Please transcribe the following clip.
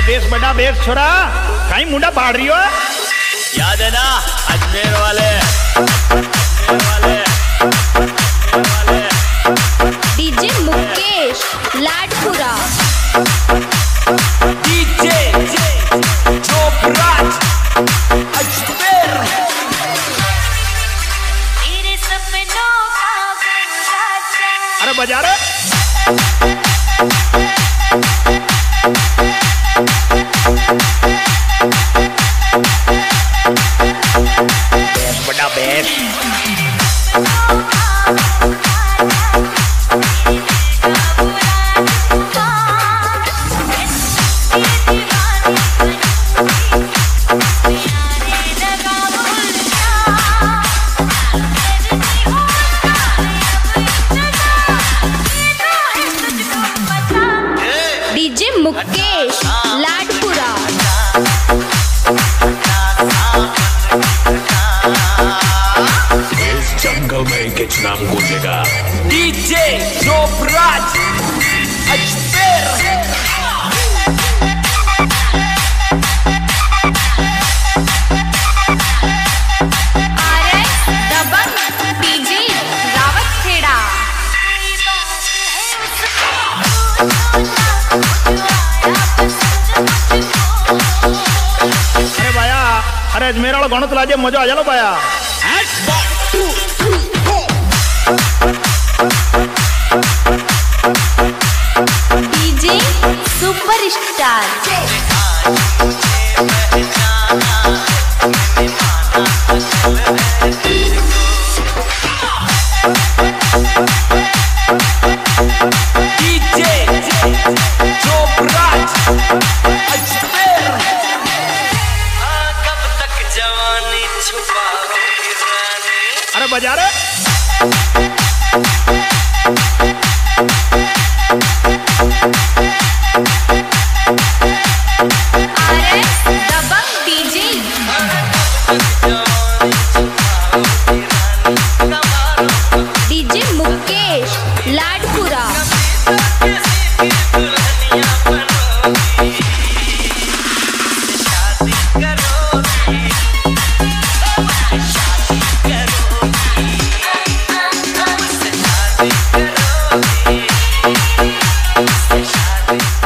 अरे बेस बड़ा बेस छोरा। कहीं मुंडा पाड़ रही हो? याद है ना अजमेर वाले। अजमेर वाले। डीजे मुकेश लाडपुरा। डीजे चोपराज अजमेर। तेरे सपनों का राजा अरे बजा रे। बेस बड़ा बेस डीजे मुकेश लाडपुरा। इस जंगल में किच नाम गूंजेगा? डीजे चोपराज अरे अजमेर वाला गाना चला जाए मज़ा आ जालो पाया। DJ superstar. बजा रहे I'm